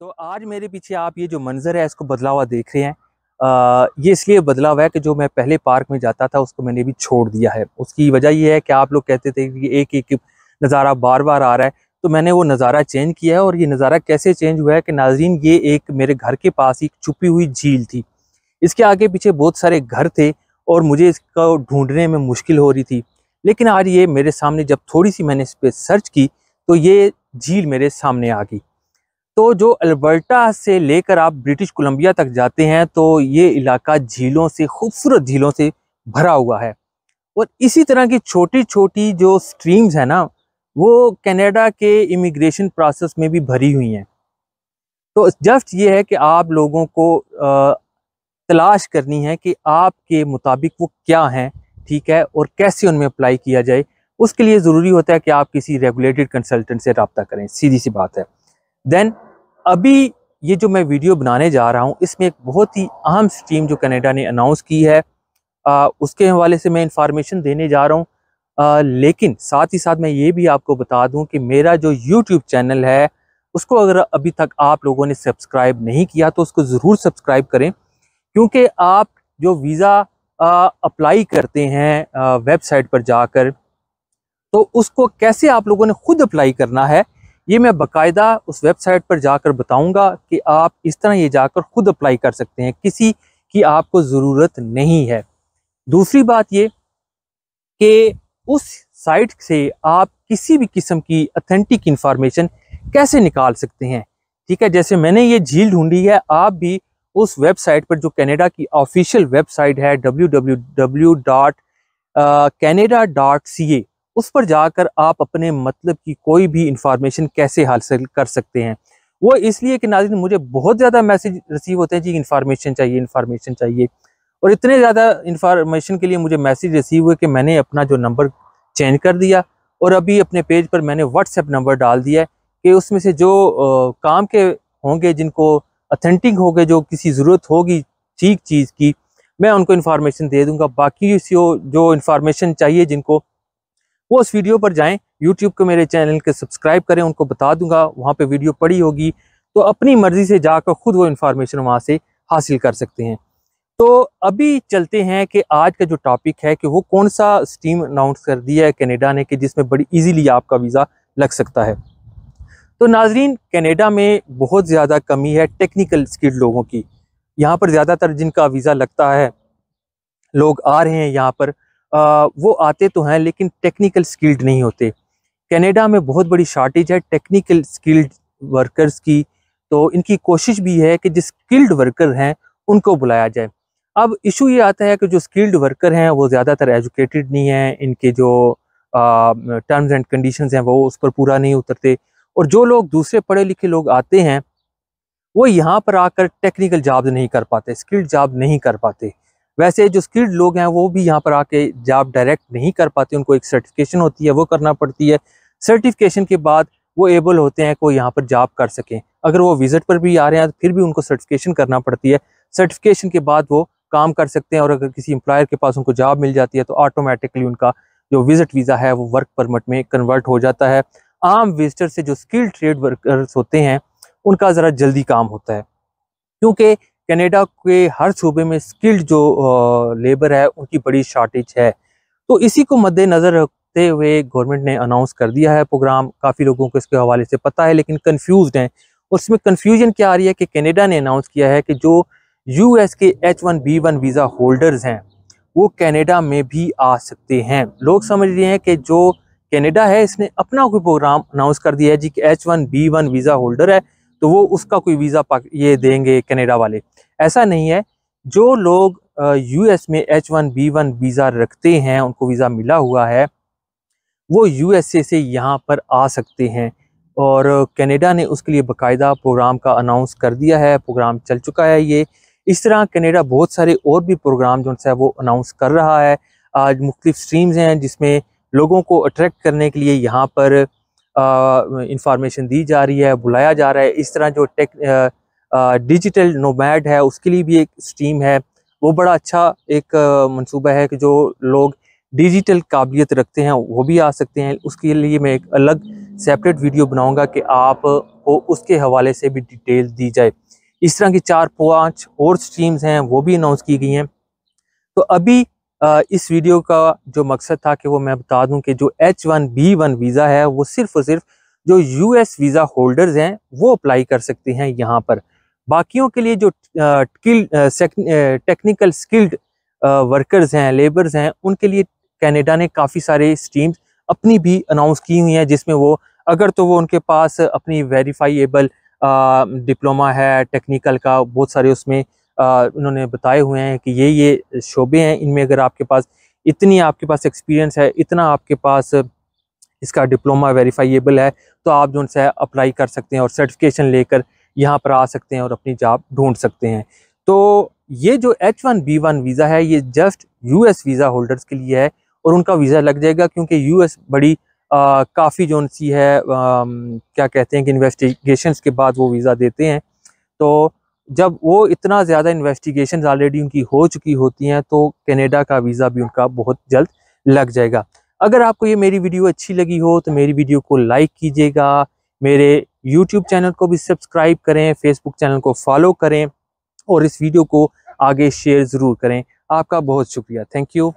तो आज मेरे पीछे आप ये जो मंज़र है इसको बदला हुआ देख रहे हैं। आ, ये इसलिए बदला हुआ है कि जो मैं पहले पार्क में जाता था उसको मैंने भी छोड़ दिया है। उसकी वजह ये है कि आप लोग कहते थे कि एक एक नज़ारा बार बार आ रहा है। तो मैंने वो नज़ारा चेंज किया है और ये नज़ारा कैसे चेंज हुआ है कि नाजरीन ये एक मेरे घर के पास एक छुपी हुई झील थी। इसके आगे पीछे बहुत सारे घर थे और मुझे इसको ढूँढने में मुश्किल हो रही थी। लेकिन आज ये मेरे सामने जब थोड़ी सी मैंने इस पर सर्च की तो ये झील मेरे सामने आ गई। तो जो अल्बर्टा से लेकर आप ब्रिटिश कोलंबिया तक जाते हैं तो ये इलाका झीलों से, खूबसूरत झीलों से भरा हुआ है। और इसी तरह की छोटी छोटी जो स्ट्रीम्स हैं ना, वो कनाडा के इमिग्रेशन प्रोसेस में भी भरी हुई हैं। तो जस्ट ये है कि आप लोगों को तलाश करनी है कि आपके मुताबिक वो क्या हैं, ठीक है, और कैसे उनमें अप्लाई किया जाए। उसके लिए ज़रूरी होता है कि आप किसी रेगुलेटेड कंसल्टेंट से रबता करें, सीधी सी बात है। देन अभी ये जो मैं वीडियो बनाने जा रहा हूँ इसमें एक बहुत ही अहम स्कीम जो कनाडा ने अनाउंस की है आ, उसके हवाले से मैं इंफॉर्मेशन देने जा रहा हूँ। लेकिन साथ ही साथ मैं ये भी आपको बता दूँ कि मेरा जो यूट्यूब चैनल है उसको अगर अभी तक आप लोगों ने सब्सक्राइब नहीं किया तो उसको ज़रूर सब्सक्राइब करें क्योंकि आप जो वीज़ा अप्लाई करते हैं वेबसाइट पर जाकर तो उसको कैसे आप लोगों ने खुद अप्लाई करना है ये मैं बाकायदा उस वेबसाइट पर जाकर बताऊँगा कि आप इस तरह ये जाकर खुद अप्लाई कर सकते हैं, किसी की आपको ज़रूरत नहीं है। दूसरी बात ये कि उस साइट से आप किसी भी किस्म की अथेंटिक इंफॉर्मेशन कैसे निकाल सकते हैं, ठीक है? जैसे मैंने ये झील ढूंढी है, आप भी उस वेबसाइट पर जो कनाडा की ऑफिशियल वेबसाइट है W W W dot Canada dot C A उस पर जाकर आप अपने मतलब की कोई भी इंफॉर्मेशन कैसे हासिल कर सकते हैं? वो इसलिए कि नाजिन मुझे बहुत ज़्यादा मैसेज रिसीव होते हैं जी इन्फॉर्मेशन चाहिए इन्फॉर्मेशन चाहिए। और इतने ज़्यादा इन्फॉर्मेशन के लिए मुझे मैसेज रिसीव हुए कि मैंने अपना जो नंबर चेंज कर दिया और अभी अपने पेज पर मैंने व्हाट्सएप नंबर डाल दिया है कि उसमें से जो आ, काम के होंगे जिनको अथेंटिक होंगे जो किसी ज़रूरत होगी ठीक चीज़ की मैं उनको इन्फॉर्मेशन दे दूँगा। बाकी जो इन्फॉर्मेशन चाहिए जिनको वो उस वीडियो पर जाएँ यूट्यूब को मेरे चैनल के सब्सक्राइब करें, उनको बता दूँगा, वहाँ पे वीडियो पड़ी होगी। तो अपनी मर्ज़ी से जाकर खुद वो इन्फॉर्मेशन वहाँ से हासिल कर सकते हैं। तो अभी चलते हैं कि आज का जो टॉपिक है कि वो कौन सा स्टीम अनाउंस कर दिया है कनेडा ने कि जिसमें बड़ी इजीली आपका वीज़ा लग सकता है। तो नाजरीन कनेडा में बहुत ज़्यादा कमी है टेक्निकल स्किल्ड लोगों की। यहाँ पर ज़्यादातर जिनका वीज़ा लगता है, लोग आ रहे हैं यहाँ पर। वो आते तो हैं, लेकिन टेक्निकल स्किल्ड नहीं होते। कनाडा में बहुत बड़ी शार्टेज है टेक्निकल स्किल्ड वर्कर्स की। तो इनकी कोशिश भी है कि जो स्किल्ड वर्कर हैं, उनको बुलाया जाए। अब इशू ये आता है कि जो स्किल्ड वर्कर हैं, वो ज़्यादातर एजुकेटेड नहीं हैं। इनके जो टर्म्स एंड कंडीशंस हैं, वो उस पर पूरा नहीं उतरते। और जो लोग दूसरे पढ़े लिखे लोग आते हैं, वो यहाँ पर आकर टेक्निकल जॉब नहीं कर पाते स्किल्ड जॉब नहीं कर पाते। वैसे जो स्किल्ड लोग हैं, वो भी यहाँ पर आके जॉब डायरेक्ट नहीं कर पाते, उनको एक सर्टिफिकेशन होती है, वो करना पड़ती है। सर्टिफिकेशन के बाद वो एबल होते हैं को यहाँ पर जॉब कर सकें। अगर वो विज़िट पर भी आ रहे हैं तो फिर भी उनको सर्टिफिकेशन करना पड़ती है। सर्टिफिकेशन के बाद वो काम कर सकते हैं और अगर किसी एम्प्लॉयर के पास उनको जॉब मिल जाती है तो ऑटोमेटिकली उनका जो विज़िट वीज़ा है, वो वर्क परमिट में कन्वर्ट हो जाता है। आम विजिटर से जो स्किल्ड ट्रेड वर्कर्स होते हैं, उनका ज़रा जल्दी काम होता है। क्योंकि कनाडा के हर सूबे में स्किल्ड जो लेबर है, उनकी बड़ी शॉर्टेज है। तो इसी को मद्देनज़र रखते हुए गवर्नमेंट ने अनाउंस कर दिया है प्रोग्राम काफ़ी लोगों को इसके हवाले से पता है, लेकिन कन्फ्यूज़ हैं। उसमें कन्फ्यूज़न क्या आ रही है कि कनाडा ने अनाउंस किया है कि जो यूएस के H one B one visa holders हैं, वो कनाडा में भी आ सकते हैं। लोग समझ रहे हैं कि जो कनाडा है, इसने अपना कोई प्रोग्राम अनाउंस कर दिया है, जी कि H one B one visa holder है। तो वो उसका कोई वीज़ा ये देंगे कनाडा वाले। ऐसा नहीं है, जो लोग यूएस में H one B one visa रखते हैं, उनको वीज़ा मिला हुआ है, वो यूएसए से यहाँ पर आ सकते हैं और कनाडा ने उसके लिए बाकायदा प्रोग्राम का अनाउंस कर दिया है, प्रोग्राम चल चुका है ये। इस तरह कनाडा बहुत सारे और भी प्रोग्राम जो है वो अनाउंस कर रहा है। आज मुख्तलिफ़ स्ट्रीम्स हैं जिसमें लोगों को अट्रैक्ट करने के लिए यहाँ पर इंफॉर्मेशन दी जा रही है, बुलाया जा रहा है। इस तरह जो टेक डिजिटल नोमैड है, उसके लिए भी एक स्ट्रीम है। वो बड़ा अच्छा एक मंसूबा है कि जो लोग डिजिटल काबिलियत रखते हैं, वो भी आ सकते हैं। उसके लिए मैं एक अलग सेपरेट वीडियो बनाऊँगा कि आप को उसके हवाले से भी डिटेल दी जाए। इस तरह की चार, पाँच और स्ट्रीम्स हैं, वो भी अनाउंस की गई हैं। तो अभी इस वीडियो का जो मकसद था कि वो मैं बता दूँ कि जो H one B one visa है, वो सिर्फ़ और सिर्फ़ जो यूएस वीज़ा होल्डर्स हैं, वो अप्लाई कर सकते हैं यहाँ पर। बाकियों के लिए जो टेक्निकल स्किल्ड वर्कर्स हैं लेबर्स हैं, उनके लिए कनाडा ने काफ़ी सारे स्ट्रीम्स अपनी भी अनाउंस की हुई हैं, जिसमें वो, अगर तो वो उनके पास अपनी वेरीफाइएबल डिप्लोमा है टेक्निकल का, बहुत सारे उसमें उन्होंने बताए हुए हैं कि ये ये शोबे हैं। इनमें अगर आपके पास इतनी आपके पास एक्सपीरियंस है इतना आपके पास इसका डिप्लोमा वेरीफाइएबल है तो आप जो है अप्लाई कर सकते हैं और सर्टिफिकेशन लेकर यहाँ पर आ सकते हैं और अपनी जॉब ढूंढ सकते हैं। तो ये जो H one B one visa है ये जस्ट यूएस वीज़ा होल्डर्स के लिए है और उनका वीज़ा लग जाएगा क्योंकि यूएस बड़ी काफ़ी जो सी है आ, क्या कहते हैं कि इन्वेस्टिगेशन के बाद वो वीज़ा देते हैं। तो जब वो इतना ज़्यादा इन्वेस्टिगेशन ऑलरेडी उनकी हो चुकी होती हैं तो कनेडा का वीज़ा भी उनका बहुत जल्द लग जाएगा। अगर आपको ये मेरी वीडियो अच्छी लगी हो तो मेरी वीडियो को लाइक कीजिएगा। मेरे यूट्यूब चैनल को भी सब्सक्राइब करें फेसबुक चैनल को फॉलो करें और इस वीडियो को आगे शेयर ज़रूर करें। आपका बहुत शुक्रिया। Thank you